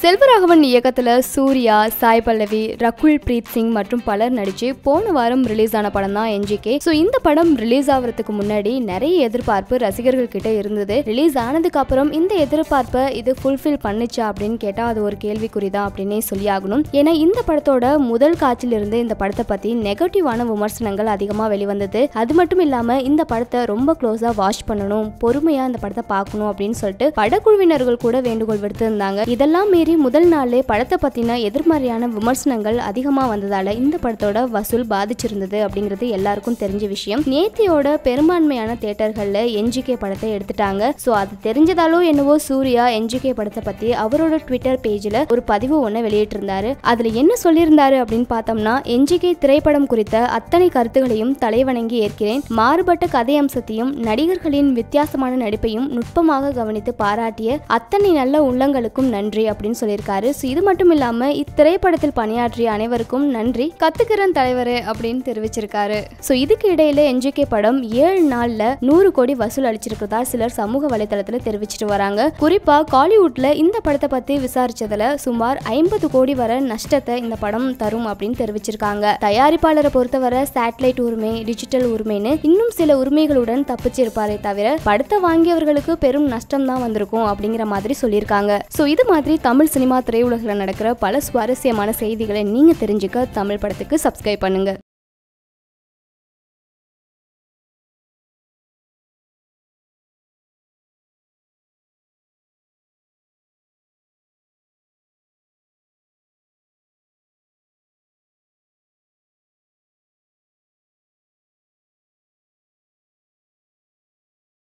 செல்வராகவன் இயக்கத்தில் சூர்யா சாய் பல்லவி ரகுல் பிரீத் சிங் மற்றும் பலர் நடிச்சு போன வாரம் ரிலீஸ் ஆன படம் தான் என்ஜிகே ஸோ இந்த படம் ரிலீஸ் ஆகிறதுக்கு முன்னாடி நிறைய எதிர்பார்ப்பு ரசிகர்கள் கிட்ட இருந்தது. ரிலீஸ் ஆனதுக்கு அப்புறம் இந்த எதிர்பார்ப்பை இது ஃபுல்ஃபில் பண்ணுச்சா அப்படின்னு கேட்டால் அது ஒரு கேள்விக்குறி தான் அப்படின்னே சொல்லி ஆகணும். ஏன்னா இந்த படத்தோட முதல் காட்சியிலிருந்து இந்த படத்தை பற்றி நெகட்டிவான விமர்சனங்கள் அதிகமாக வெளிவந்தது. அது மட்டும் இல்லாமல் இந்த படத்தை ரொம்ப க்ளோஸாக வாட்ச் பண்ணணும் பொறுமையாக இந்த படத்தை பார்க்கணும் அப்படின்னு சொல்லிட்டு படக்குழுவினர்கள் கூட வேண்டுகோள் விடுத்திருந்தாங்க. இதெல்லாம் மீறி முதல் நாளே படத்தை பற்றின எதிர்மறையான விமர்சனங்கள் அதிகமாக வந்ததால் இந்த படத்தோட வசூல் பாதிச்சிருந்தது அப்படிங்கிறது எல்லாருக்கும் தெரிஞ்ச விஷயம். நேத்தியோட பெரும்பான்மையான தேட்டர்களில் என்ஜிகே படத்தை எடுத்துட்டாங்க. ஸோ அது தெரிஞ்சதாலோ என்னவோ சூர்யா என்ஜிகே படத்தை பற்றி அவரோட ட்விட்டர் பேஜில் ஒரு பதிவு ஒன்று வெளியிட்டிருந்தாரு. அதில் என்ன சொல்லியிருந்தாரு அப்படின்னு பார்த்தோம்னா என்ஜிகே திரைப்படம் குறித்த அத்தனை கருத்துகளையும் தலைவணங்கி ஏற்கிறேன். மாறுபட்ட கதை அம்சத்தையும் நடிகர்களின் வித்தியாசமான நடிப்பையும் நுட்பமாக கவனித்து பாராட்டிய அத்தனை நல்ல உள்ளங்களுக்கும் நன்றி அப்படின்னு சொல்லியிருக்காரு. ஸோ இது மட்டும் இல்லாமல் இத்திரைப்படத்தில் பணியாற்றிய அனைவருக்கும் நன்றி. கத்துக்கிறன் தலைவர் அப்படின்னு தெரிவிச்சிருக்காரு. ஸோ இதுக்கு இடையில என்ஜிகே படம் ஏழு நாள்ல நூறு கோடி வசூல் அளிச்சிருக்கிறதா சிலர் சமூக வலைதளத்தில் தெரிவிச்சிட்டு வராங்க. குறிப்பா காலிவுட்ல இந்த படத்தை பத்தி விசாரிச்சதுல சுமார் ஐம்பது கோடி வர நஷ்டத்தை இந்த படம் தரும் அப்படின்னு தெரிவிச்சிருக்காங்க. தயாரிப்பாளரை பொறுத்தவரை சேட்டலைட் உரிமை டிஜிட்டல் உரிமைன்னு இன்னும் சில உரிமைகளுடன் தப்பிச்சிருப்பாரே தவிர படத்தை வாங்கியவர்களுக்கு பெரும் நஷ்டம் தான் வந்திருக்கும் அப்படிங்கிற மாதிரி சொல்லியிருக்காங்க. ஸோ இது மாதிரி தமிழ் சினிமா திரையுலகில் நடக்கிற பல சுவாரஸ்யமான செய்திகளை நீங்க தெரிஞ்சுக்க தமிழ் படத்துக்கு சப்ஸ்கிரைப் பண்ணுங்க.